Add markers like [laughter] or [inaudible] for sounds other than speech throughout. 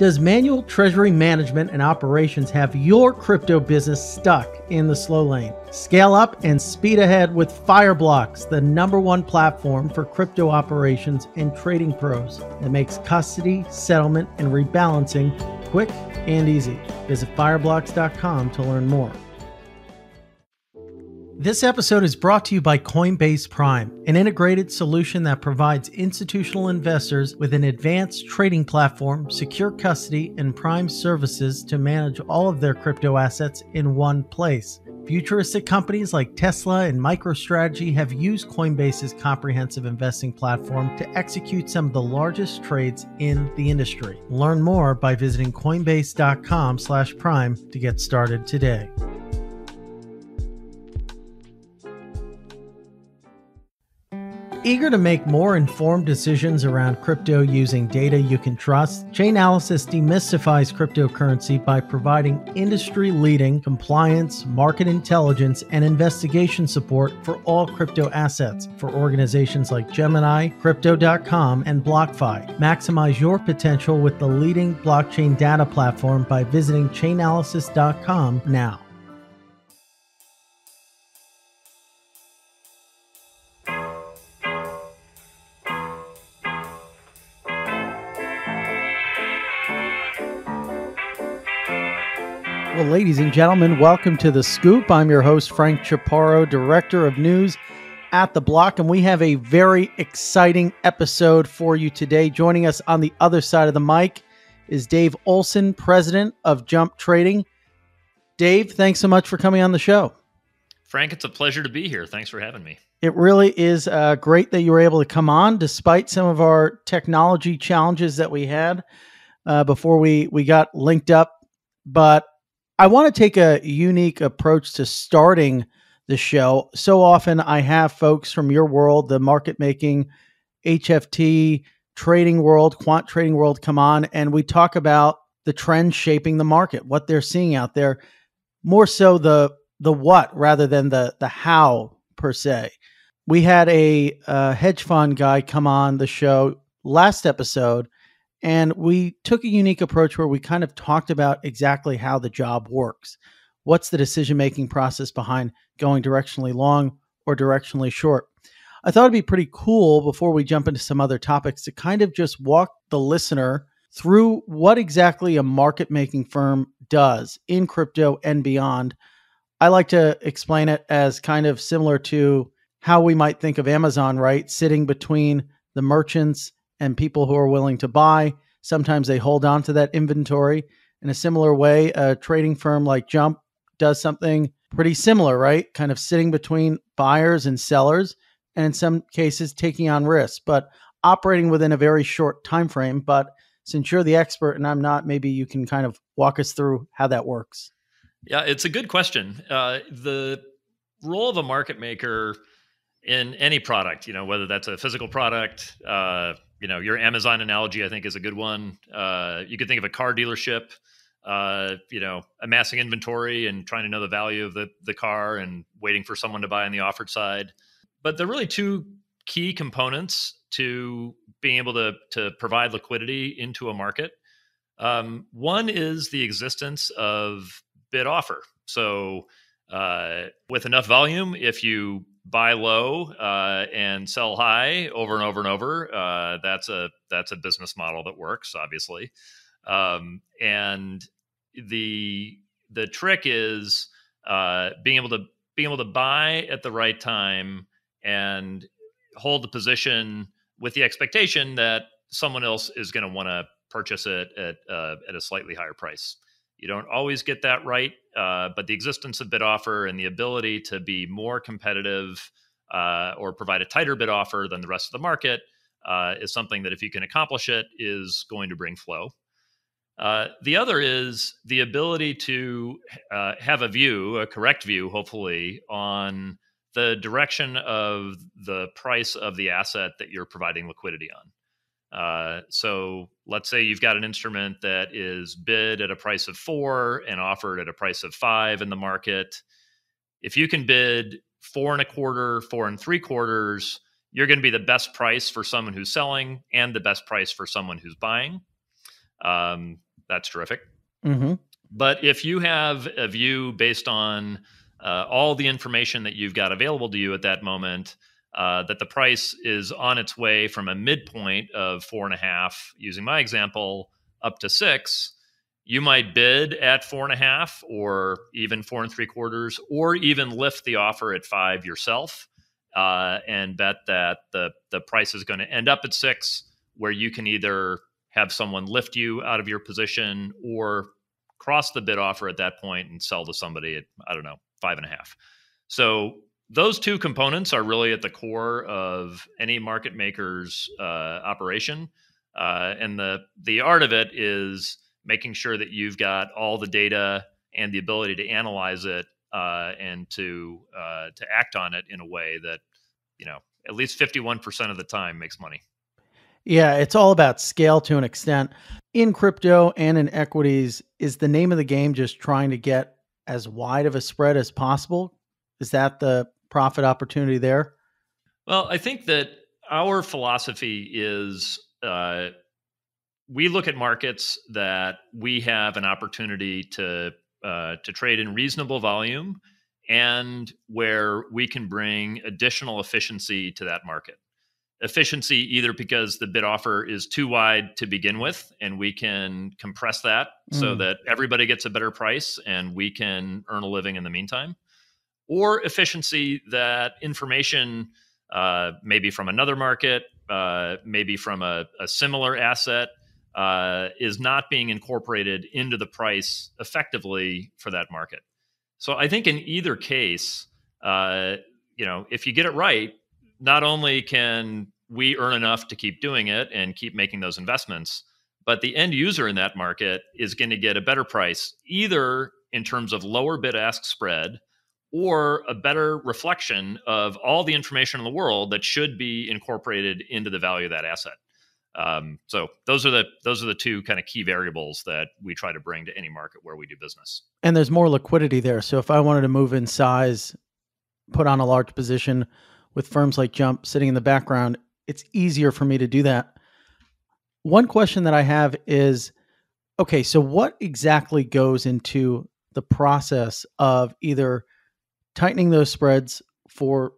Does manual treasury management and operations have your crypto business stuck in the slow lane? Scale up and speed ahead with Fireblocks, the number one platform for crypto operations and trading pros that makes custody, settlement, and rebalancing quick and easy. Visit fireblocks.com to learn more. This episode is brought to you by Coinbase Prime, an integrated solution that provides institutional investors with an advanced trading platform, secure custody, and prime services to manage all of their crypto assets in one place. Futuristic companies like Tesla and MicroStrategy have used Coinbase's comprehensive investing platform to execute some of the largest trades in the industry. Learn more by visiting coinbase.com/prime to get started today. Eager to make more informed decisions around crypto using data you can trust, Chainalysis demystifies cryptocurrency by providing industry leading compliance, market intelligence, and investigation support for all crypto assets for organizations like Gemini, Crypto.com, and BlockFi. Maximize your potential with the leading blockchain data platform by visiting Chainalysis.com now. Well, ladies and gentlemen, welcome to The Scoop. I'm your host, Frank Chaparro, Director of News at The Block, and we have a very exciting episode for you today. Joining us on the other side of the mic is Dave Olsen, President of Jump Trading. Dave, thanks so much for coming on the show. Frank, it's a pleasure to be here. Thanks for having me. It really is uh, great that you were able to come on despite some of our technology challenges that we had uh, before we, we got linked up. But I want to take a unique approach to starting the show. So often I have folks from your world, the market making, HFT, trading world, quant trading world come on and we talk about the trends shaping the market, what they're seeing out there, more so the the what rather than the the how per se. We had a, a hedge fund guy come on the show last episode and we took a unique approach where we kind of talked about exactly how the job works. What's the decision making process behind going directionally long or directionally short? I thought it'd be pretty cool before we jump into some other topics to kind of just walk the listener through what exactly a market making firm does in crypto and beyond. I like to explain it as kind of similar to how we might think of Amazon, right? Sitting between the merchants and people who are willing to buy. Sometimes they hold on to that inventory. In a similar way, a trading firm like Jump does something pretty similar, right? Kind of sitting between buyers and sellers, and in some cases taking on risks, but operating within a very short time frame. But since you're the expert and I'm not, maybe you can kind of walk us through how that works. Yeah, it's a good question. Uh, the role of a market maker in any product, you know, whether that's a physical product, uh, you know, your Amazon analogy, I think, is a good one. Uh, you could think of a car dealership, uh, you know, amassing inventory and trying to know the value of the, the car and waiting for someone to buy on the offered side. But there are really two key components to being able to, to provide liquidity into a market. Um, one is the existence of bid offer. So, uh, with enough volume, if you buy low uh, and sell high over and over and over. Uh, that's a that's a business model that works, obviously. Um, and the the trick is uh, being able to being able to buy at the right time and hold the position with the expectation that someone else is going to want to purchase it at uh, at a slightly higher price. You don't always get that right, uh, but the existence of bid offer and the ability to be more competitive uh, or provide a tighter bid offer than the rest of the market uh, is something that if you can accomplish it is going to bring flow. Uh, the other is the ability to uh, have a view, a correct view, hopefully, on the direction of the price of the asset that you're providing liquidity on. Uh, so let's say you've got an instrument that is bid at a price of four and offered at a price of five in the market. If you can bid four and a quarter, four and three quarters, you're going to be the best price for someone who's selling and the best price for someone who's buying. Um, that's terrific. Mm-hmm. But if you have a view based on uh, all the information that you've got available to you at that moment, uh, that the price is on its way from a midpoint of four and a half, using my example, up to six, you might bid at four and a half or even four and three quarters, or even lift the offer at five yourself uh, and bet that the, the price is going to end up at six, where you can either have someone lift you out of your position or cross the bid offer at that point and sell to somebody at, I don't know, five and a half. So those two components are really at the core of any market maker's uh, operation. Uh, and the the art of it is making sure that you've got all the data and the ability to analyze it uh, and to uh, to act on it in a way that you know at least 51% of the time makes money. Yeah, it's all about scale to an extent. In crypto and in equities, is the name of the game just trying to get as wide of a spread as possible? Is that the profit opportunity there? Well, I think that our philosophy is uh, we look at markets that we have an opportunity to uh, to trade in reasonable volume and where we can bring additional efficiency to that market. Efficiency either because the bid offer is too wide to begin with, and we can compress that mm. so that everybody gets a better price and we can earn a living in the meantime, or efficiency that information, uh, maybe from another market, uh, maybe from a, a similar asset, uh, is not being incorporated into the price effectively for that market. So I think in either case, uh, you know, if you get it right, not only can we earn enough to keep doing it and keep making those investments, but the end user in that market is going to get a better price, either in terms of lower bid ask spread or a better reflection of all the information in the world that should be incorporated into the value of that asset. Um, so those are the those are the two kind of key variables that we try to bring to any market where we do business. And there's more liquidity there. So if I wanted to move in size, put on a large position with firms like Jump sitting in the background, it's easier for me to do that. One question that I have is okay, so what exactly goes into the process of either tightening those spreads for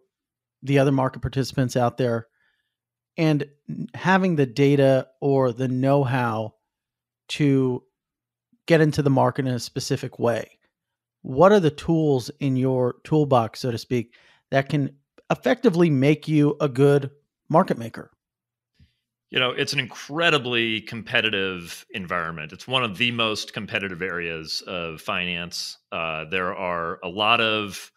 the other market participants out there and having the data or the know-how to get into the market in a specific way. What are the tools in your toolbox so to speak that can effectively make you a good market maker? You know it's an incredibly competitive environment. It's one of the most competitive areas of finance. Uh, there are a lot of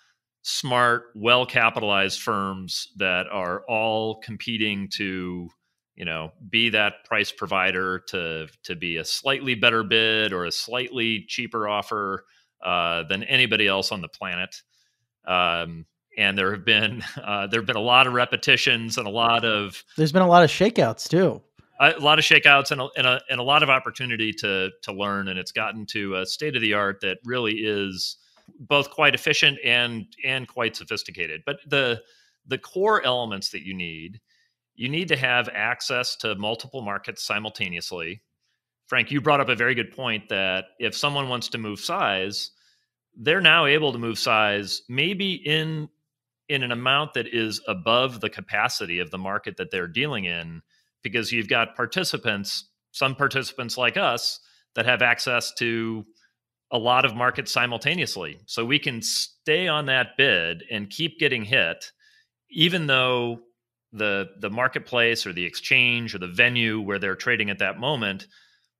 smart, well capitalized firms that are all competing to you know be that price provider to to be a slightly better bid or a slightly cheaper offer uh, than anybody else on the planet. Um, and there have been [laughs] uh, there have been a lot of repetitions and a lot of there's been a lot of shakeouts too. A, lot of shakeouts and a, and a, and a lot of opportunity to to learn and it's gotten to a state of the art that really is both quite efficient and and quite sophisticated. But the the core elements that you need, you need to have access to multiple markets simultaneously. Frank, you brought up a very good point that if someone wants to move size, they're now able to move size maybe in in an amount that is above the capacity of the market that they're dealing in because you've got participants, some participants like us that have access to a lot of markets simultaneously. So we can stay on that bid and keep getting hit, even though the the marketplace or the exchange or the venue where they're trading at that moment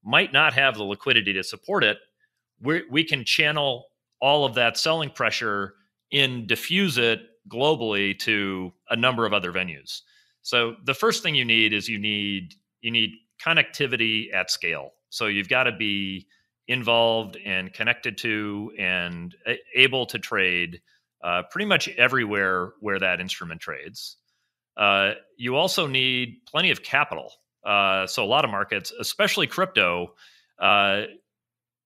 might not have the liquidity to support it. we we can channel all of that selling pressure and diffuse it globally to a number of other venues. So the first thing you need is you need you need connectivity at scale. So you've got to be involved and connected to and able to trade uh, pretty much everywhere where that instrument trades. Uh, you also need plenty of capital. Uh, so, a lot of markets, especially crypto, uh,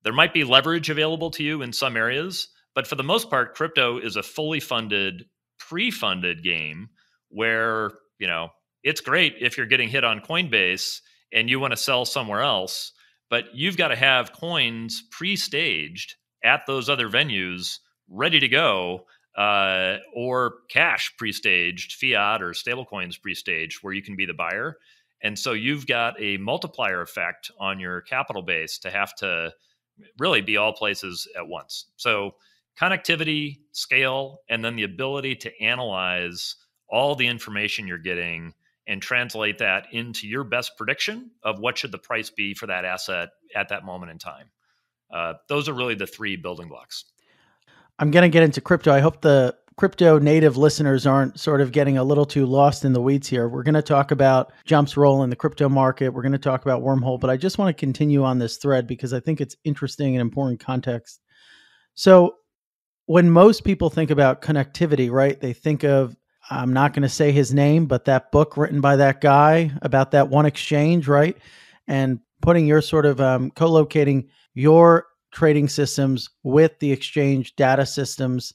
there might be leverage available to you in some areas, but for the most part, crypto is a fully funded, pre funded game where, you know, it's great if you're getting hit on Coinbase and you want to sell somewhere else but you've got to have coins pre-staged at those other venues ready to go uh, or cash pre-staged fiat or stablecoins pre-staged where you can be the buyer. And so you've got a multiplier effect on your capital base to have to really be all places at once. So connectivity scale and then the ability to analyze all the information you're getting and translate that into your best prediction of what should the price be for that asset at that moment in time. Uh, those are really the three building blocks. I'm going to get into crypto. I hope the crypto native listeners aren't sort of getting a little too lost in the weeds here. We're going to talk about Jump's role in the crypto market. We're going to talk about Wormhole, but I just want to continue on this thread because I think it's interesting and important context. So, when most people think about connectivity, right, they think of I'm not going to say his name, but that book written by that guy about that one exchange, right? And putting your sort of um, co locating your trading systems with the exchange data systems.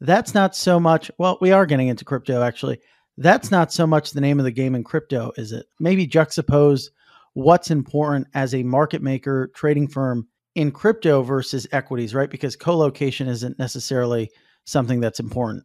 That's not so much, well, we are getting into crypto actually. That's not so much the name of the game in crypto, is it? Maybe juxtapose what's important as a market maker trading firm in crypto versus equities, right? Because co location isn't necessarily something that's important.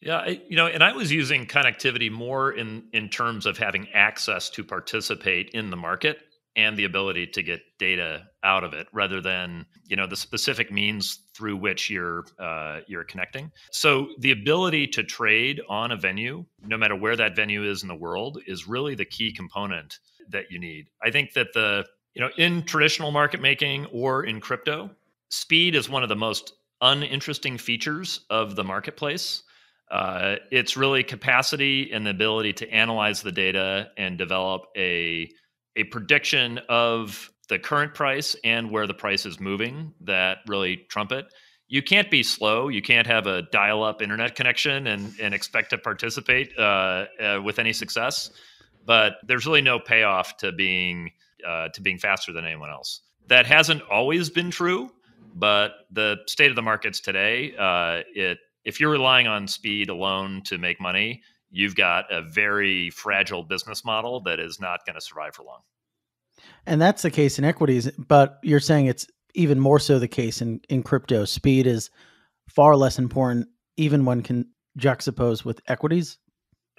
Yeah, I, you know, and I was using connectivity more in in terms of having access to participate in the market and the ability to get data out of it, rather than you know the specific means through which you're uh, you're connecting. So the ability to trade on a venue, no matter where that venue is in the world, is really the key component that you need. I think that the you know in traditional market making or in crypto, speed is one of the most uninteresting features of the marketplace uh, it's really capacity and the ability to analyze the data and develop a a prediction of the current price and where the price is moving that really trump it. You can't be slow. You can't have a dial-up internet connection and and expect to participate uh, uh, with any success. But there's really no payoff to being uh, to being faster than anyone else. That hasn't always been true, but the state of the markets today, uh, it if you're relying on speed alone to make money, you've got a very fragile business model that is not going to survive for long. And that's the case in equities, but you're saying it's even more so the case in, in crypto. Speed is far less important, even when can juxtapose with equities.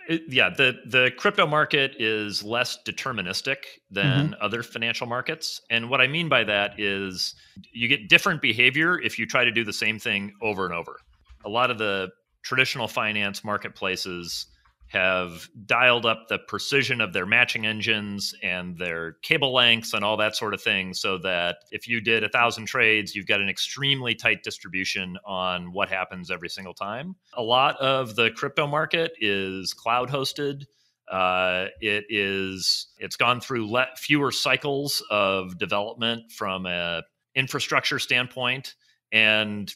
It, yeah, the the crypto market is less deterministic than mm-hmm. other financial markets, and what I mean by that is you get different behavior if you try to do the same thing over and over a lot of the traditional finance marketplaces have dialed up the precision of their matching engines and their cable lengths and all that sort of thing so that if you did a thousand trades you've got an extremely tight distribution on what happens every single time. A lot of the crypto market is cloud hosted. Uh, it is it's gone through le- fewer cycles of development from a infrastructure standpoint and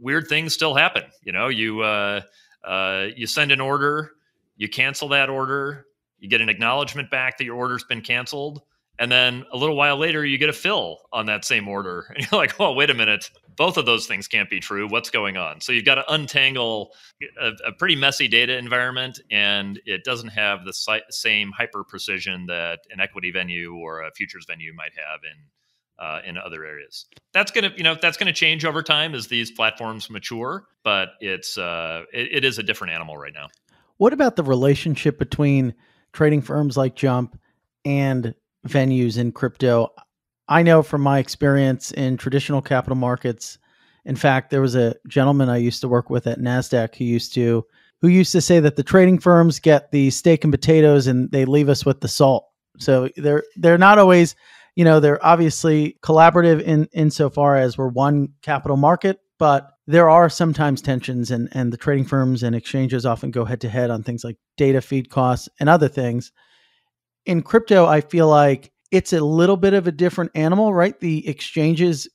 weird things still happen. You know, you uh, uh, you send an order, you cancel that order, you get an acknowledgement back that your order's been canceled, and then a little while later you get a fill on that same order, [laughs] and you're like, "Oh, wait a minute." Both of those things can't be true. What's going on? So you've got to untangle a, a pretty messy data environment, and it doesn't have the si- same hyper precision that an equity venue or a futures venue might have in uh, in other areas. That's gonna, you know, that's gonna change over time as these platforms mature. But it's uh, it, it is a different animal right now. What about the relationship between trading firms like Jump and venues in crypto? I know from my experience in traditional capital markets. In fact, there was a gentleman I used to work with at Nasdaq who used to who used to say that the trading firms get the steak and potatoes and they leave us with the salt. So they're they're not always you know, they're obviously collaborative in insofar as we're one capital market, but there are sometimes tensions and and the trading firms and exchanges often go head to head on things like data feed costs and other things. In crypto, I feel like it's a little bit of a different animal, right? The exchanges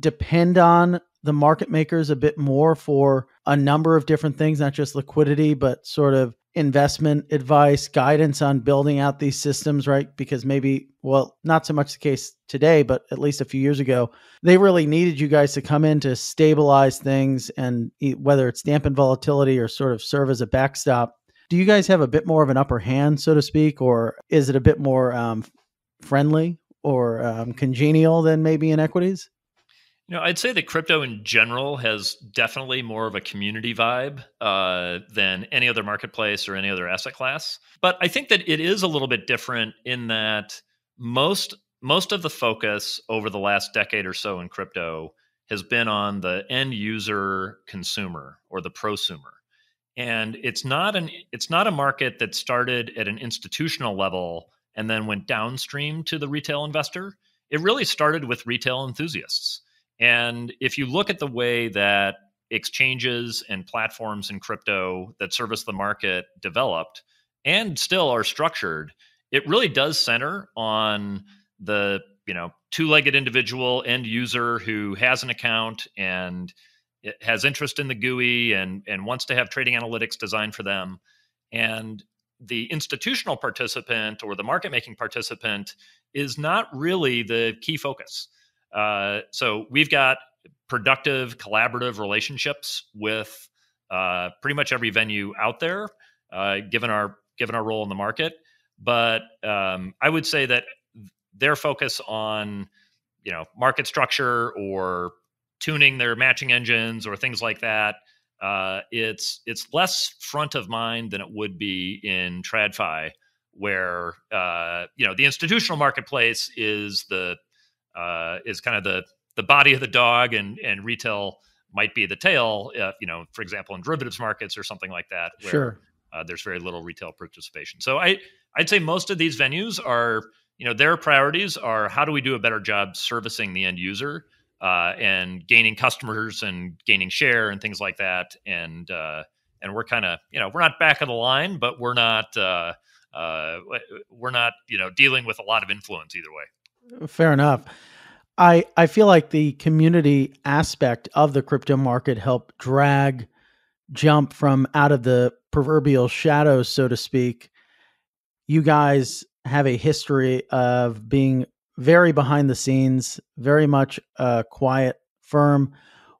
depend on the market makers a bit more for a number of different things, not just liquidity, but sort of investment advice, guidance on building out these systems, right? Because maybe, well, not so much the case today, but at least a few years ago, they really needed you guys to come in to stabilize things and whether it's dampen volatility or sort of serve as a backstop. Do you guys have a bit more of an upper hand, so to speak, or is it a bit more um, friendly? or um, congenial than maybe in equities? You know, I'd say that crypto in general has definitely more of a community vibe uh, than any other marketplace or any other asset class. But I think that it is a little bit different in that most most of the focus over the last decade or so in crypto has been on the end user consumer or the prosumer. And it's not an it's not a market that started at an institutional level and then went downstream to the retail investor. It really started with retail enthusiasts and if you look at the way that exchanges and platforms in crypto that service the market developed and still are structured, it really does center on the you know two-legged individual end user who has an account and has interest in the GUI and and wants to have trading analytics designed for them. And the institutional participant or the market making participant is not really the key focus uh, so we've got productive, collaborative relationships with uh, pretty much every venue out there, uh, given our given our role in the market. But um, I would say that their focus on you know market structure or tuning their matching engines or things like that uh, it's it's less front of mind than it would be in TradFi, where uh, you know the institutional marketplace is the uh, is kind of the the body of the dog, and and retail might be the tail. Uh, you know, for example, in derivatives markets or something like that, where sure. uh, there's very little retail participation. So I I'd say most of these venues are you know their priorities are how do we do a better job servicing the end user uh, and gaining customers and gaining share and things like that, and uh, and we're kind of you know we're not back of the line, but we're not. Uh, uh, we're not, you know, dealing with a lot of influence either way. Fair enough. I I feel like the community aspect of the crypto market helped drag jump from out of the proverbial shadows, so to speak. You guys have a history of being very behind the scenes, very much a quiet firm.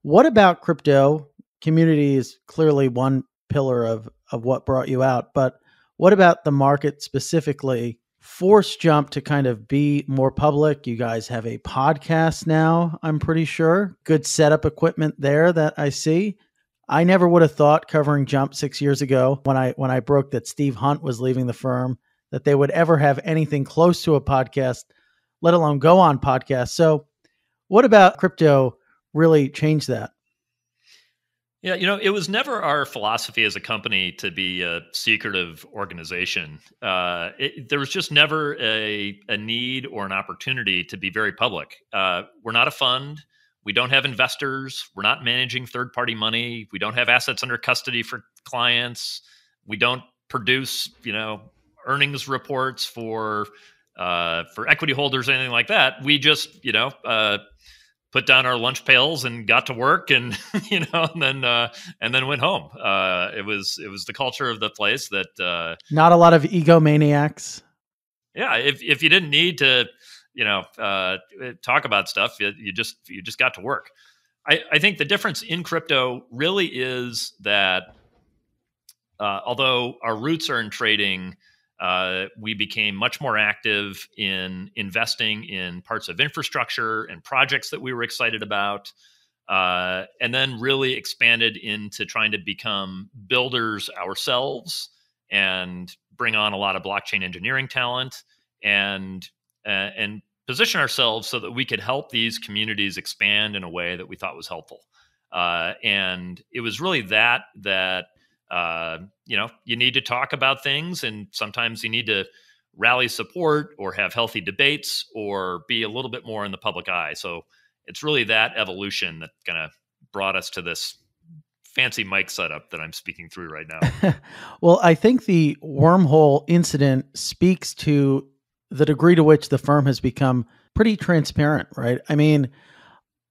What about crypto? Community is clearly one pillar of of what brought you out, but what about the market specifically? Force jump to kind of be more public. You guys have a podcast now, I'm pretty sure. Good setup equipment there that I see. I never would have thought covering jump 6 years ago when I when I broke that Steve Hunt was leaving the firm that they would ever have anything close to a podcast, let alone go on podcast. So, what about crypto really changed that? Yeah, you know, it was never our philosophy as a company to be a secretive organization. Uh, it, there was just never a, a need or an opportunity to be very public. Uh, we're not a fund. We don't have investors. We're not managing third party money. We don't have assets under custody for clients. We don't produce, you know, earnings reports for uh, for equity holders, anything like that. We just, you know, uh, put down our lunch pails and got to work and [laughs] you know and then uh, and then went home. Uh, it was it was the culture of the place that uh, not a lot of egomaniacs? Yeah if, if you didn't need to you know uh, talk about stuff you, you just you just got to work. I, I think the difference in crypto really is that uh, although our roots are in trading uh, we became much more active in investing in parts of infrastructure and projects that we were excited about. Uh, and then really expanded into trying to become builders ourselves and bring on a lot of blockchain engineering talent and uh, and position ourselves so that we could help these communities expand in a way that we thought was helpful. Uh, and it was really that that uh, you know, you need to talk about things, and sometimes you need to rally support or have healthy debates or be a little bit more in the public eye. So it's really that evolution that kind of brought us to this fancy mic setup that I'm speaking through right now. [laughs] well, I think the wormhole incident speaks to the degree to which the firm has become pretty transparent, right? I mean,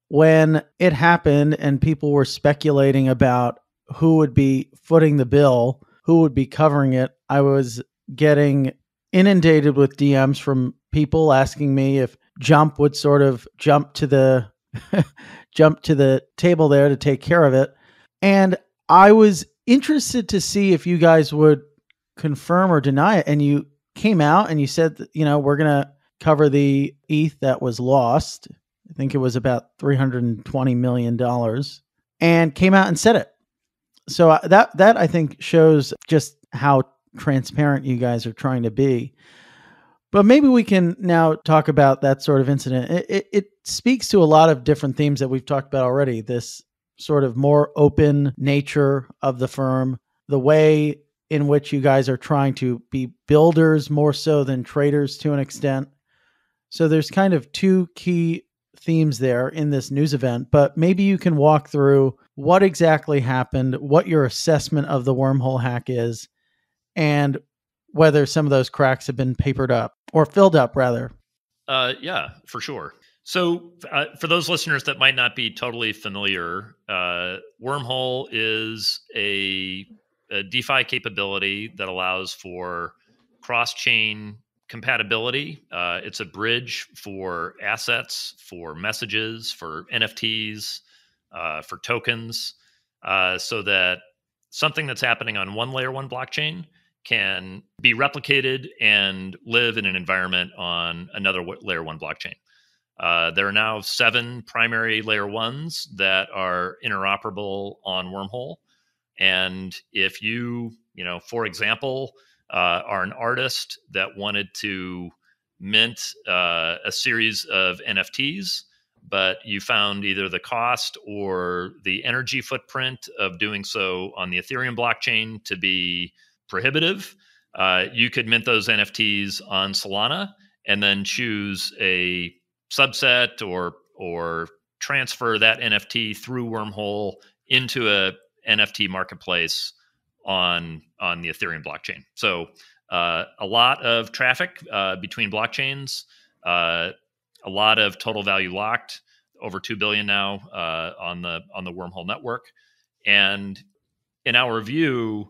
when it happened and people were speculating about who would be footing the bill, who would be covering it. I was getting inundated with DMs from people asking me if Jump would sort of jump to the [laughs] jump to the table there to take care of it. And I was interested to see if you guys would confirm or deny it. And you came out and you said, that, you know, we're going to cover the ETH that was lost. I think it was about $320 million and came out and said it. So uh, that that I think shows just how transparent you guys are trying to be. But maybe we can now talk about that sort of incident. It, it, it, speaks to a lot of different themes that we've talked about already. This sort of more open nature of the firm, the way in which you guys are trying to be builders more so than traders to an extent. So there's kind of two key themes there in this news event, but maybe you can walk through what exactly happened, what your assessment of the wormhole hack is, and whether some of those cracks have been papered up or filled up, rather. Uh, yeah, for sure. So, uh, for those listeners that might not be totally familiar, uh, Wormhole is a, a DeFi capability that allows for cross chain compatibility. Uh, it's a bridge for assets, for messages, for NFTs, uh, for tokens, uh, so that something that's happening on one layer one blockchain can be replicated and live in an environment on another layer one blockchain. Uh, there are now seven primary layer ones that are interoperable on Wormhole. And if you, you know, for example, uh, are an artist that wanted to mint uh, a series of NFTs, but you found either the cost or the energy footprint of doing so on the Ethereum blockchain to be prohibitive, uh, you could mint those NFTs on Solana and then choose a subset or or transfer that NFT through Wormhole into a NFT marketplace on on the Ethereum blockchain. So uh, a lot of traffic uh, between blockchains, uh, a lot of total value locked, over two billion now uh, on the on the Wormhole network, and in our view,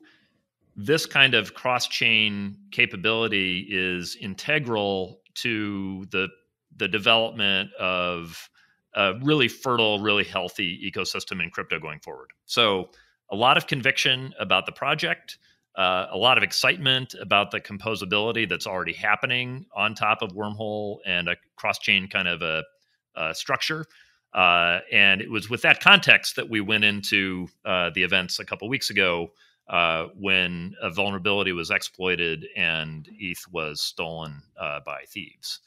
this kind of cross chain capability is integral to the the development of a really fertile, really healthy ecosystem in crypto going forward. So, a lot of conviction about the project, uh, a lot of excitement about the composability that's already happening on top of Wormhole and a cross chain kind of a, a structure. Uh, and it was with that context that we went into uh, the events a couple weeks ago uh, when a vulnerability was exploited and ETH was stolen uh, by thieves.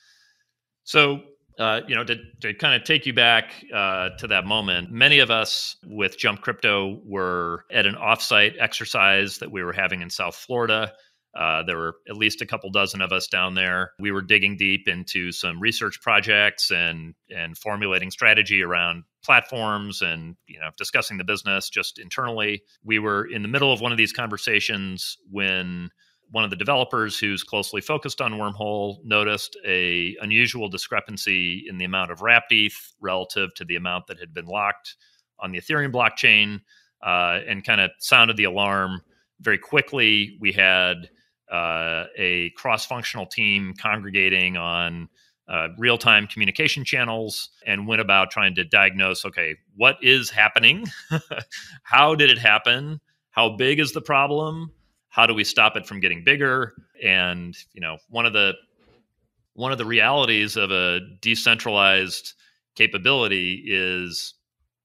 So, uh, you know, to, to kind of take you back uh, to that moment, many of us with Jump Crypto were at an offsite exercise that we were having in South Florida. Uh, there were at least a couple dozen of us down there. We were digging deep into some research projects and and formulating strategy around platforms and you know discussing the business just internally. We were in the middle of one of these conversations when one of the developers who's closely focused on wormhole noticed a unusual discrepancy in the amount of wrapped ETH relative to the amount that had been locked on the Ethereum blockchain, uh, and kind of sounded the alarm. Very quickly, we had uh, a cross-functional team congregating on uh, real-time communication channels and went about trying to diagnose okay what is happening? [laughs] How did it happen? How big is the problem how do we stop it from getting bigger and you know one of the one of the realities of a decentralized capability is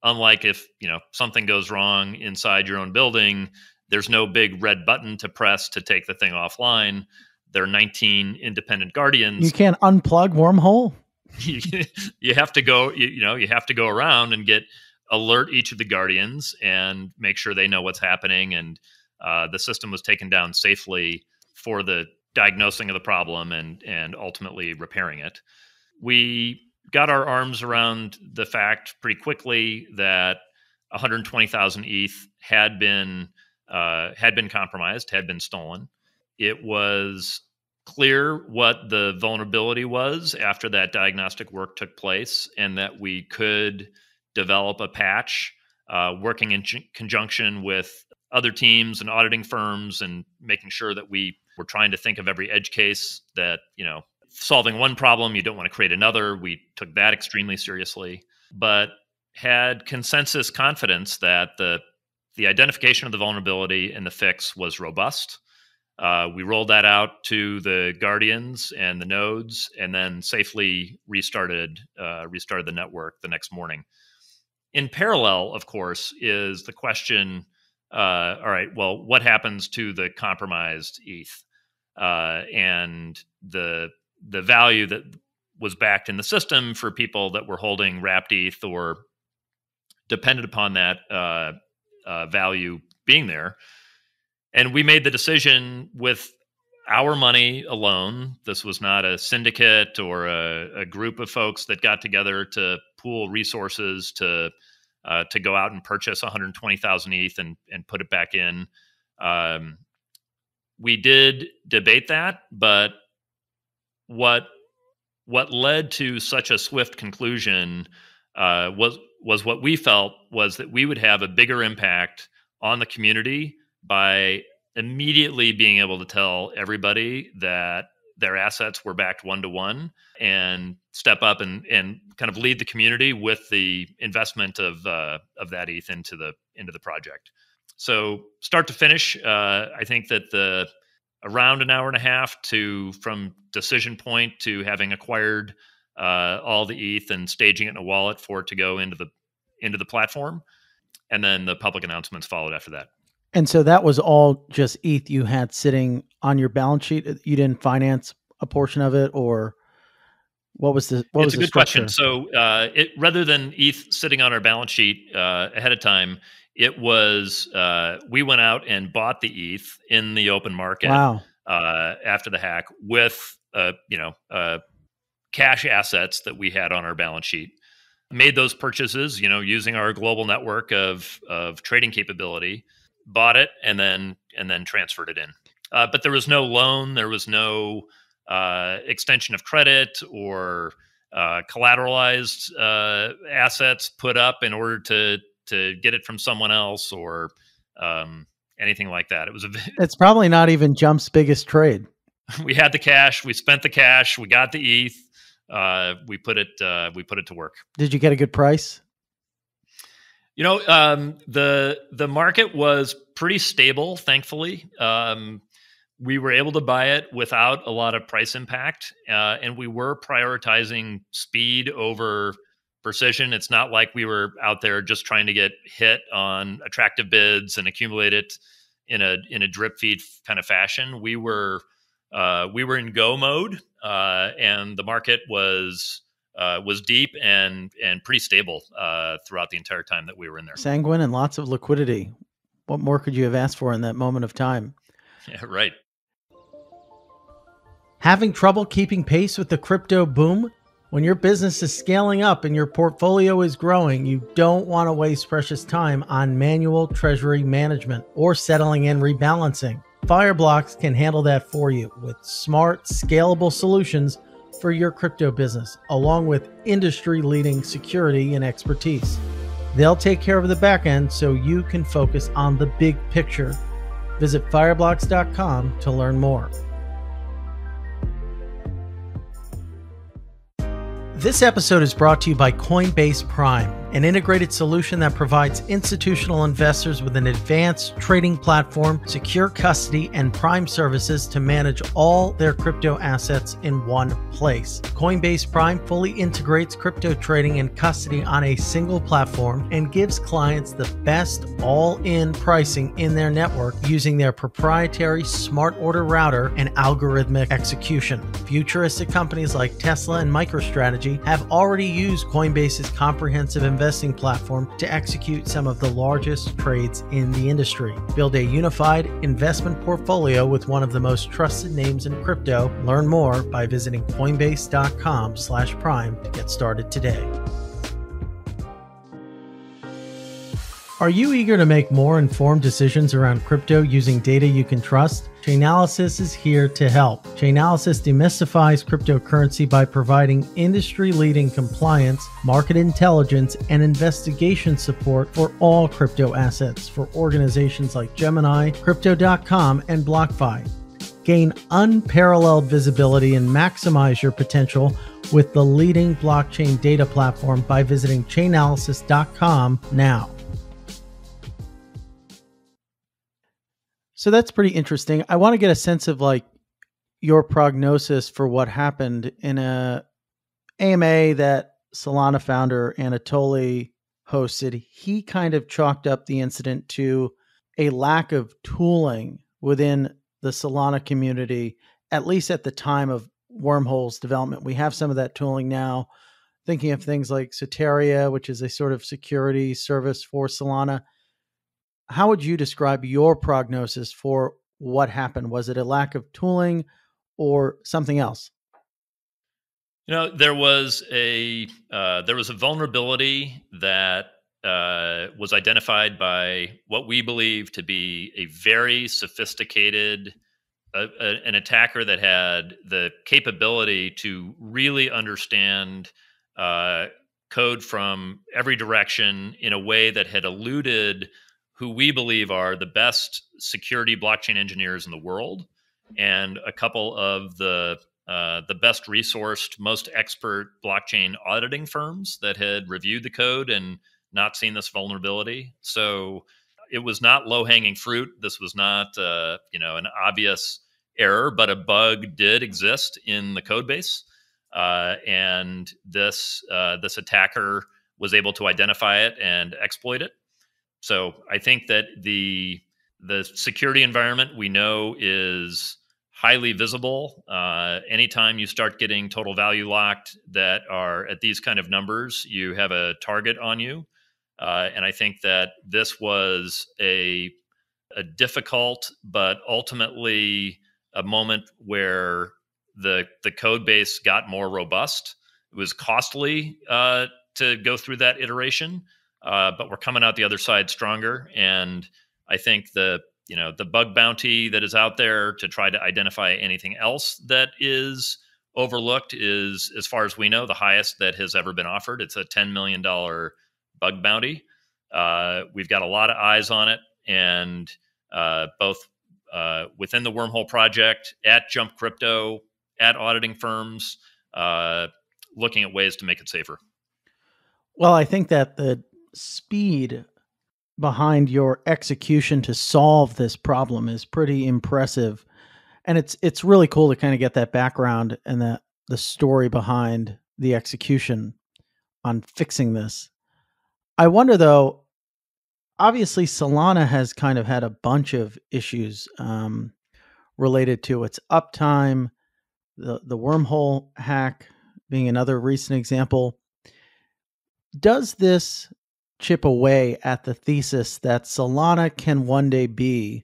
unlike if you know something goes wrong inside your own building there's no big red button to press to take the thing offline there are 19 independent guardians. You can't unplug wormhole. [laughs] you have to go. You, you know, you have to go around and get alert each of the guardians and make sure they know what's happening. And uh, the system was taken down safely for the diagnosing of the problem and and ultimately repairing it. We got our arms around the fact pretty quickly that 120,000 ETH had been uh, had been compromised, had been stolen. It was clear what the vulnerability was after that diagnostic work took place, and that we could develop a patch uh, working in conjunction with other teams and auditing firms and making sure that we were trying to think of every edge case that, you know, solving one problem, you don't want to create another. We took that extremely seriously, but had consensus confidence that the the identification of the vulnerability and the fix was robust Uh, we rolled that out to the guardians and the nodes, and then safely restarted uh, restarted the network the next morning. In parallel, of course, is the question: uh, All right, well, what happens to the compromised ETH uh, and the the value that was backed in the system for people that were holding wrapped ETH or depended upon that uh, uh, value being there? And we made the decision with our money alone. This was not a syndicate or a, a group of folks that got together to pool resources to uh, to go out and purchase 120,000 ETH and and put it back in. Um, we did debate that, but what what led to such a swift conclusion uh, was was what we felt was that we would have a bigger impact on the community by immediately being able to tell everybody that their assets were backed one to one and step up and, and kind of lead the community with the investment of uh, of that ETH into the into the project. So start to finish, uh, I think that the around an hour and a half to from decision point to having acquired uh, all the ETH and staging it in a wallet for it to go into the into the platform, and then the public announcements followed after that. And so that was all just ETH you had sitting on your balance sheet. You didn't finance a portion of it, or what was the? What it's was a good question. So, uh, it rather than ETH sitting on our balance sheet uh, ahead of time, it was uh, we went out and bought the ETH in the open market. Wow. Uh, after the hack, with uh, you know uh, cash assets that we had on our balance sheet, made those purchases. You know, using our global network of of trading capability bought it and then and then transferred it in. Uh, but there was no loan, there was no uh, extension of credit or uh, collateralized uh, assets put up in order to to get it from someone else or um, anything like that. It was a. [laughs] It's probably not even Jump's biggest trade. [laughs] we had the cash. We spent the cash. We got the ETH. Uh, we put it. Uh, we put it to work. Did you get a good price? You know, um, the the market was pretty stable, thankfully. Um, we were able to buy it without a lot of price impact, uh, and we were prioritizing speed over precision. It's not like we were out there just trying to get hit on attractive bids and accumulate it in a in a drip feed kind of fashion. We were uh, we were in go mode, uh, and the market was uh, was deep and and pretty stable uh, throughout the entire time that we were in there. Sanguine and lots of liquidity. What more could you have asked for in that moment of time? [laughs] Yeah, right. Having trouble keeping pace with the crypto boom? When your business is scaling up and your portfolio is growing, you don't want to waste precious time on manual treasury management or settling and rebalancing. Fireblocks can handle that for you with smart, scalable solutions for your crypto business, along with industry leading security and expertise. They'll take care of the back end so you can focus on the big picture. Visit fireblocks.com to learn more. This episode is brought to you by Coinbase Prime, an integrated solution that provides institutional investors with an advanced trading platform, secure custody, and prime services to manage all their crypto assets in one place. Coinbase Prime fully integrates crypto trading and custody on a single platform and gives clients the best all in pricing in their network using their proprietary smart order router and algorithmic execution. Futuristic companies like Tesla and MicroStrategy have already used Coinbase's comprehensive investing platform to execute some of the largest trades in the industry. Build a unified investment portfolio with one of the most trusted names in crypto. Learn more by visiting coinbase.com/prime to get started today. Are you eager to make more informed decisions around crypto using data you can trust? Chainalysis is here to help. Chainalysis demystifies cryptocurrency by providing industry leading compliance, market intelligence, and investigation support for all crypto assets for organizations like Gemini, Crypto.com, and BlockFi. Gain unparalleled visibility and maximize your potential with the leading blockchain data platform by visiting chainalysis.com now. So that's pretty interesting. I want to get a sense of like your prognosis for what happened in a AMA that Solana founder Anatoly hosted. He kind of chalked up the incident to a lack of tooling within the Solana community, at least at the time of Wormhole's development. We have some of that tooling now. Thinking of things like Soteria, which is a sort of security service for Solana. How would you describe your prognosis for what happened? Was it a lack of tooling or something else? You know, there was a uh, there was a vulnerability that uh, was identified by what we believe to be a very sophisticated a, a, an attacker that had the capability to really understand uh, code from every direction in a way that had eluded who we believe are the best security blockchain engineers in the world and a couple of the uh, the best resourced, most expert blockchain auditing firms that had reviewed the code and not seen this vulnerability. So it was not low hanging fruit. This was not, uh, you know, an obvious error, but a bug did exist in the code base, uh, and this uh, this attacker was able to identify it and exploit it. So I think that the the security environment we know is highly visible. Uh, anytime you start getting total value locked that are at these kind of numbers, you have a target on you. Uh, and I think that this was a a difficult but ultimately a moment where the the code base got more robust. It was costly uh, to go through that iteration, uh, but we're coming out the other side stronger. And I think the you know the bug bounty that is out there to try to identify anything else that is overlooked is, as far as we know, the highest that has ever been offered. It's a ten million dollar bug bounty. Uh, we've got a lot of eyes on it, and uh, both uh, within the Wormhole project, at Jump Crypto, at auditing firms, uh, looking at ways to make it safer. Well, I think that the speed behind your execution to solve this problem is pretty impressive, and it's it's really cool to kind of get that background and the the story behind the execution on fixing this. I wonder though, obviously Solana has kind of had a bunch of issues um, related to its uptime, the the wormhole hack being another recent example. Does this chip away at the thesis that Solana can one day be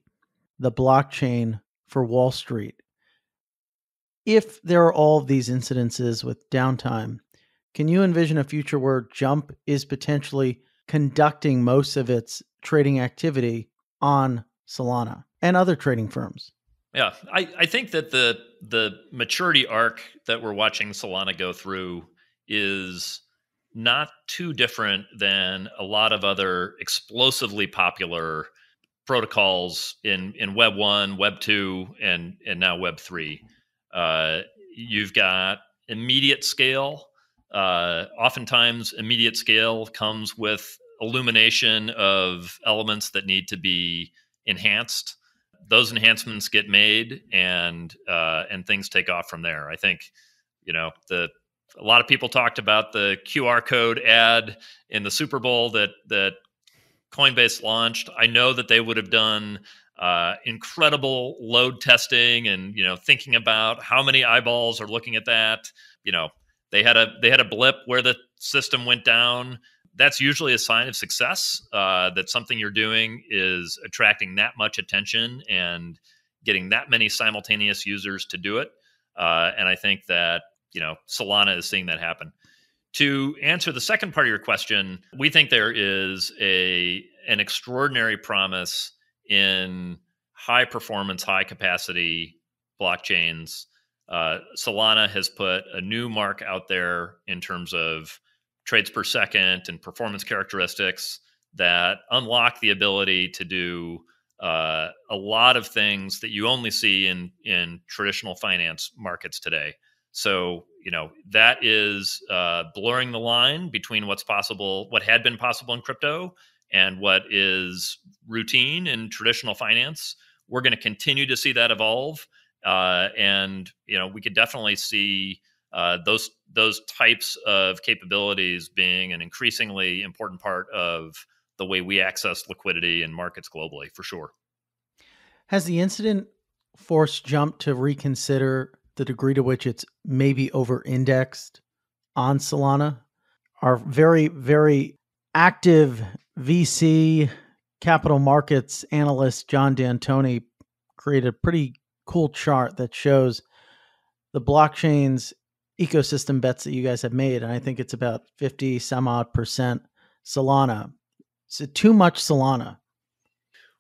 the blockchain for Wall Street? If there are all these incidences with downtime, can you envision a future where Jump is potentially conducting most of its trading activity on Solana and other trading firms. Yeah, I, I think that the the maturity arc that we're watching Solana go through is not too different than a lot of other explosively popular protocols in in Web one, Web two, and and now Web three. Uh, you've got immediate scale. Uh, oftentimes, immediate scale comes with illumination of elements that need to be enhanced those enhancements get made and uh, and things take off from there i think you know the a lot of people talked about the qr code ad in the super bowl that that coinbase launched. I know that they would have done uh, incredible load testing and you know thinking about how many eyeballs are looking at that. You know they had a they had a blip where the system went down. That's usually a sign of success uh, that something you're doing is attracting that much attention and getting that many simultaneous users to do it. Uh, and I think that you know Solana is seeing that happen. To answer the second part of your question, we think there is a an extraordinary promise in high performance, high capacity blockchains. Uh, Solana has put a new mark out there in terms of trades per second and performance characteristics that unlock the ability to do uh, a lot of things that you only see in in traditional finance markets today. So you know that is uh, blurring the line between what's possible, what had been possible in crypto, and what is routine in traditional finance. we're going to continue to see that evolve, uh, and you know we could definitely see uh, those those types of capabilities being an increasingly important part of the way we access liquidity in markets globally, for sure. Has the incident forced Jump to reconsider the degree to which it's maybe over indexed on Solana? Our very, very active VC capital markets analyst, John D'Antoni, created a pretty cool chart that shows the blockchain's ecosystem bets that you guys have made. And I think it's about 50 some odd percent Solana. Is it too much Solana?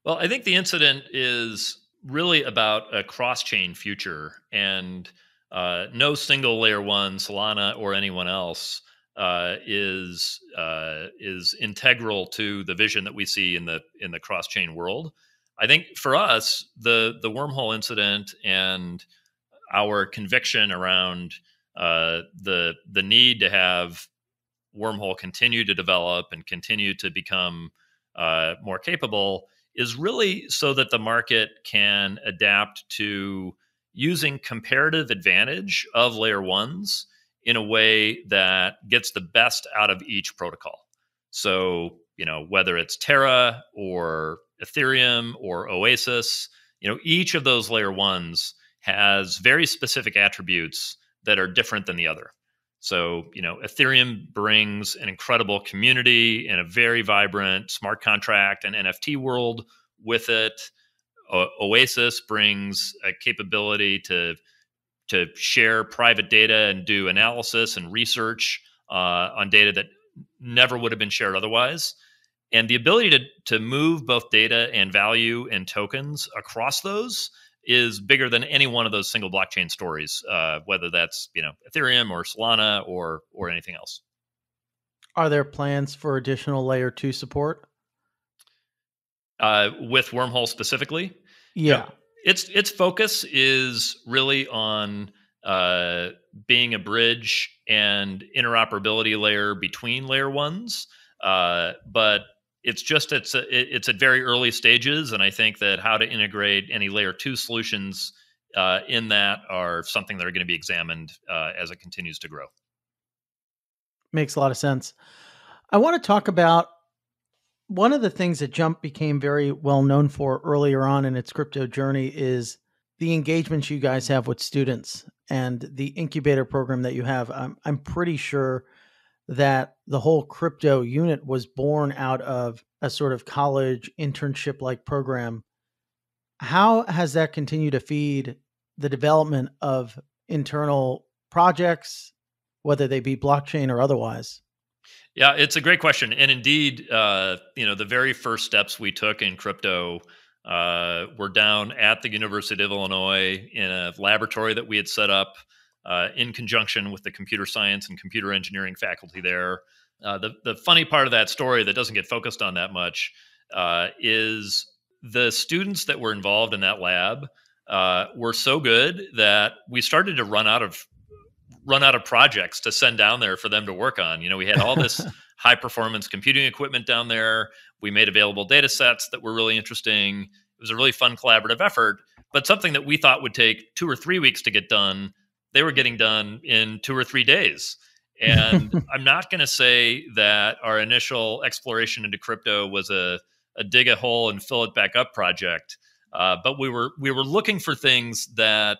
Well, I think the incident is really about a cross chain future and uh, no single layer one, Solana or anyone else. Uh, is uh, is integral to the vision that we see in the in the cross chain world. I think for us, the the wormhole incident and our conviction around uh, the the need to have wormhole continue to develop and continue to become uh, more capable is really so that the market can adapt to using comparative advantage of layer ones in a way that gets the best out of each protocol. So, you know, whether it's Terra or Ethereum or Oasis, you know, each of those layer ones has very specific attributes that are different than the other. So, you know, Ethereum brings an incredible community and a very vibrant smart contract and NFT world with it. O- Oasis brings a capability to to share private data and do analysis and research uh, on data that never would have been shared otherwise. And the ability to to move both data and value and tokens across those is bigger than any one of those single blockchain stories, uh, whether that's you know Ethereum or Solana or or anything else. Are there plans for additional layer two support? Uh, with Wormhole specifically, yeah, its its focus is really on uh, being a bridge and interoperability layer between layer ones. Uh, but it's just it's a, it's at very early stages, and I think that how to integrate any layer two solutions uh, in that are something that are going to be examined uh, as it continues to grow. Makes a lot of sense. I want to talk about one of the things that Jump became very well known for earlier on in its crypto journey is the engagements you guys have with students and the incubator program that you have. I'm, I'm pretty sure that the whole crypto unit was born out of a sort of college internship like program. How has that continued to feed the development of internal projects, whether they be blockchain or otherwise? Yeah, it's a great question, and indeed, uh, you know, the very first steps we took in crypto uh, were down at the University of Illinois in a laboratory that we had set up uh, in conjunction with the computer science and computer engineering faculty there. Uh, the the funny part of that story that doesn't get focused on that much uh, is the students that were involved in that lab uh, were so good that we started to run out of run out of projects to send down there for them to work on. You know, we had all this [laughs] high performance computing equipment down there. We made available data sets that were really interesting. It was a really fun collaborative effort, but something that we thought would take two or three weeks to get done they were getting done in two or three days. And [laughs] I'm not going to say that our initial exploration into crypto was a, a dig a hole and fill it back up project, uh, but we were we were looking for things that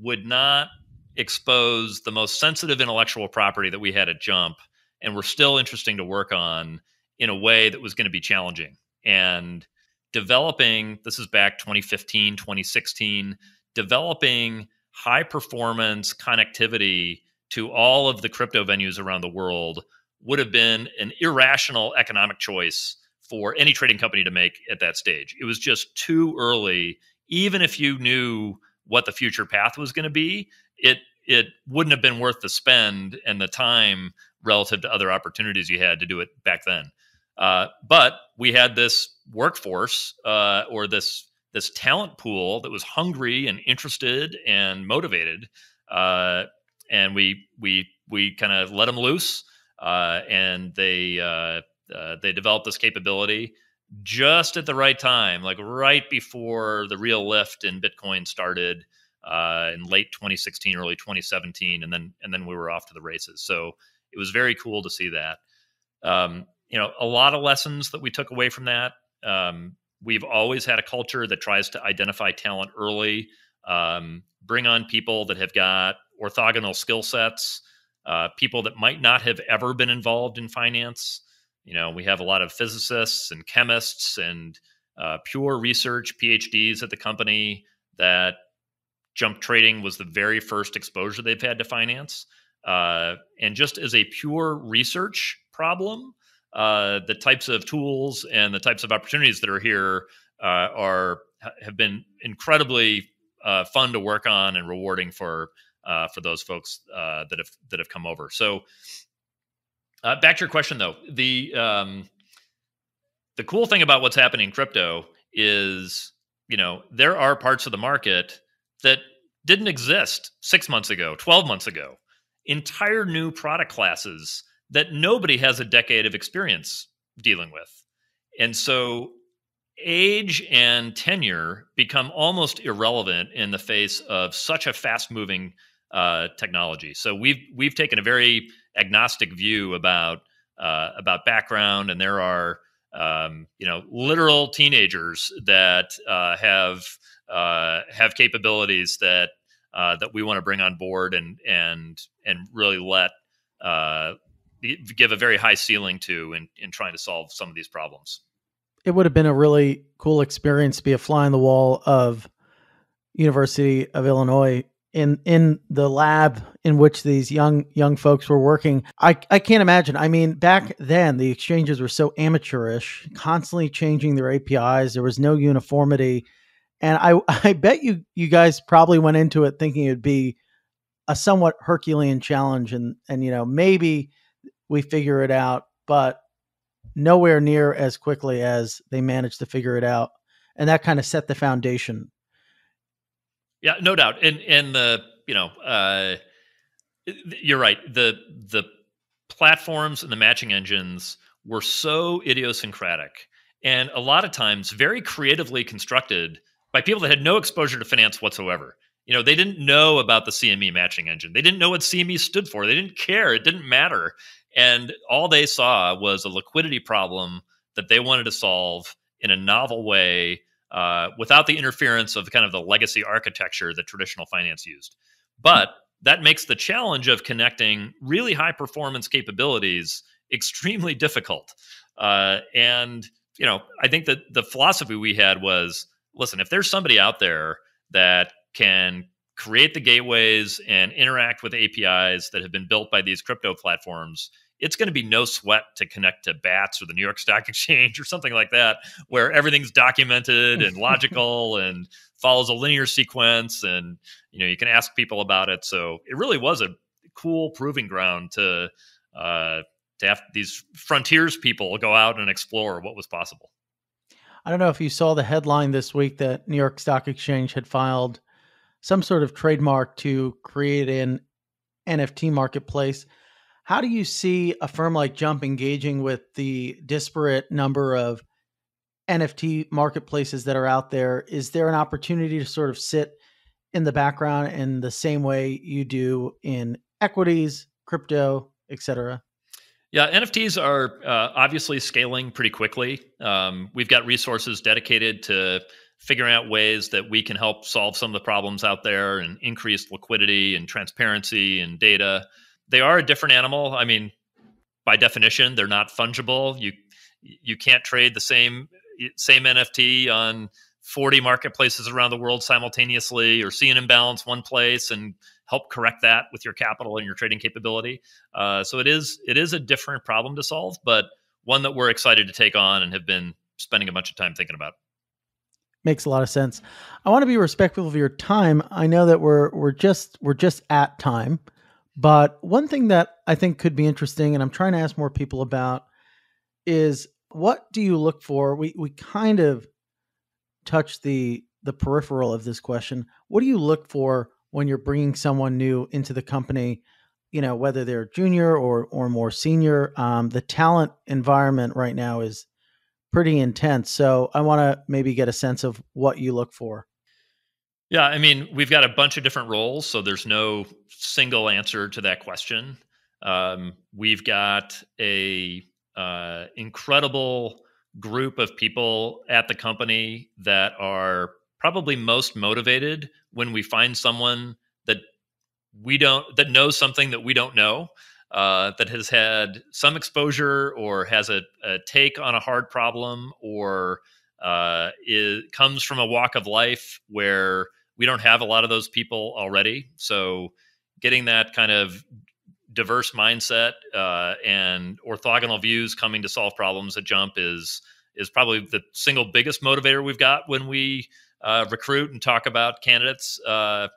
would not expose the most sensitive intellectual property that we had at Jump, and were still interesting to work on in a way that was going to be challenging. And developing this is back 2015, 2016, developing high performance connectivity to all of the crypto venues around the world would have been an irrational economic choice for any trading company to make at that stage. It was just too early. Even if you knew what the future path was going to be, it it wouldn't have been worth the spend and the time relative to other opportunities you had to do it back then. Uh, but we had this workforce uh, or this this talent pool that was hungry and interested and motivated. Uh, and we we we kind of let them loose, uh, and they uh, uh, they developed this capability. just at the right time, like right before the real lift in Bitcoin started uh, in late 2016, early 2017, and then and then we were off to the races. So it was very cool to see that. Um, you know, a lot of lessons that we took away from that. Um, we've always had a culture that tries to identify talent early, um, bring on people that have got orthogonal skill sets, uh, people that might not have ever been involved in finance. You know, we have a lot of physicists and chemists and uh, pure research PhDs at the company that jump trading was the very first exposure they've had to finance. Uh, and just as a pure research problem, uh, the types of tools and the types of opportunities that are here uh, are have been incredibly uh, fun to work on and rewarding for uh, for those folks uh, that have that have come over. So uh, back to your question though, the um, the cool thing about what's happening in crypto is, you know, there are parts of the market that didn't exist six months ago, twelve months ago. Entire new product classes that nobody has a decade of experience dealing with, and so age and tenure become almost irrelevant in the face of such a fast moving uh, technology. So we've we've taken a very agnostic view about uh, about background, and there are um, you know literal teenagers that uh, have uh, have capabilities that uh, that we want to bring on board and and and really let uh, give a very high ceiling to in, in trying to solve some of these problems. It would have been a really cool experience to be a fly on the wall of University of Illinois in in the lab in which these young young folks were working. I i can't imagine. I mean back then the exchanges were so amateurish constantly changing their apis there was no uniformity. And i [laughs] i bet you you guys probably went into it thinking it'd be a somewhat herculean challenge and and you know maybe we figure it out but nowhere near as quickly as they managed to figure it out and that kind of set the foundation yeah, no doubt. And and the you know uh, you're right. The the platforms and the matching engines were so idiosyncratic and a lot of times very creatively constructed by people that had no exposure to finance whatsoever. You know, they didn't know about the CME matching engine. They didn't know what CME stood for. They didn't care. It didn't matter. And all they saw was a liquidity problem that they wanted to solve in a novel way uh, without the interference of kind of the legacy architecture that traditional finance used. But that makes the challenge of connecting really high performance capabilities extremely difficult. Uh, and you know, I think that the philosophy we had was, listen, if there's somebody out there that can create the gateways and interact with APIs that have been built by these crypto platforms it's going to be no sweat to connect to bats or the new york stock [laughs] exchange or something like that where everything's documented and logical [laughs] and follows a linear sequence and you know you can ask people about it. So it really was a cool proving ground to uh, to have these frontiers people go out and explore what was possible. I don't know if you saw the headline this week that new york stock exchange had filed some sort of trademark to create an nft marketplace how do you see a firm like Jump engaging with the disparate number of NFT marketplaces that are out there? Is there an opportunity to sort of sit in the background in the same way you do in equities, crypto, etc.? Yeah, NFTs are uh, obviously scaling pretty quickly. Um, we've got resources dedicated to figuring out ways that we can help solve some of the problems out there and increase liquidity and transparency and data they are a different animal. I mean, by definition, they're not fungible. You you can't trade the same same NFT on 40 marketplaces around the world simultaneously or see an imbalance one place and help correct that with your capital and your trading capability. Uh, so it is it is a different problem to solve, but one that we're excited to take on and have been spending a bunch of time thinking about. Makes a lot of sense. I want to be respectful of your time. I know that we're we're just we're just at time. But one thing that I think could be interesting, and I'm trying to ask more people about, is what do you look for? We we kind of touch the the peripheral of this question. What do you look for when you're bringing someone new into the company? You know, whether they're junior or or more senior. Um, the talent environment right now is pretty intense. So I want to maybe get a sense of what you look for. Yeah, I mean, we've got a bunch of different roles, so there's no single answer to that question. Um, we've got a uh, incredible group of people at the company that are probably most motivated when we find someone that we don't that knows something that we don't know uh, that has had some exposure or has a, a take on a hard problem or uh, comes from a walk of life where we don't have a lot of those people already so getting that kind of diverse mindset uh, and orthogonal views coming to solve problems at jump is is probably the single biggest motivator we've got when we uh, recruit and talk about candidates. Uh,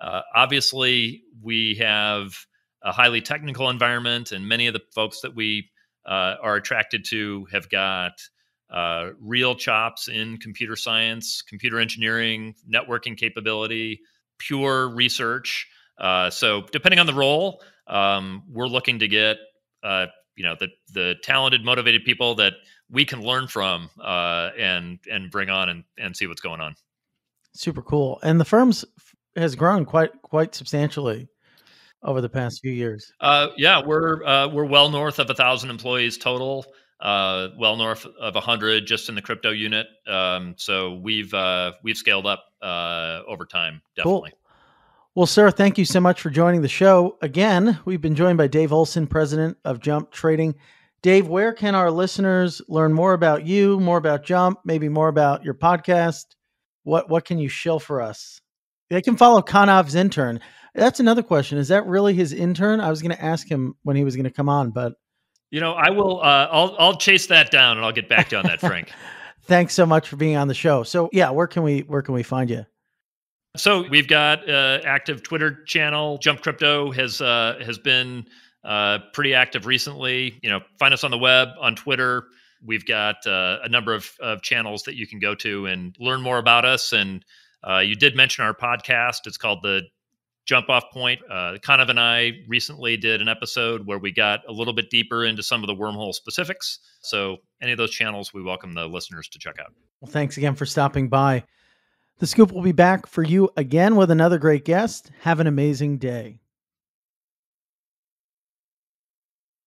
uh, obviously, we have a highly technical environment, and many of the folks that we uh, are attracted to have got uh, real chops in computer science, computer engineering, networking capability, pure research. Uh, so, depending on the role, um, we're looking to get you know the the talented, motivated people that we can learn from uh, and and bring on and, and see what's going on. Super cool. And the firm's has grown quite quite substantially over the past few years. Uh, yeah, we're uh, we're well north of a thousand employees total. Uh, well north of a hundred just in the crypto unit. Um, so we've uh, we've scaled up uh, over time, definitely. Cool. Well, sir, thank you so much for joining the show. Again, we've been joined by Dave Olsen, president of Jump Trading. Dave, where can our listeners learn more about you, more about Jump, maybe more about your podcast? What what can you shill for us? They can follow Kanav's intern. That's another question. Is that really his intern? I was going to ask him when he was going to come on, but you know, I will. Uh, I'll I'll chase that down and I'll get back to you on that, [laughs] Frank. Thanks so much for being on the show. So yeah, where can we where can we find you? So we've got uh, active Twitter channel. Jump Crypto has uh, has been uh, pretty active recently. You know, find us on the web, on Twitter. We've got uh, a number of, of channels that you can go to and learn more about us. And uh, you did mention our podcast. It's called the Jump Off Point. Uh, Kanav and I recently did an episode where we got a little bit deeper into some of the wormhole specifics. So, any of those channels, we welcome the listeners to check out. Well, thanks again for stopping by. The Scoop will be back for you again with another great guest. Have an amazing day.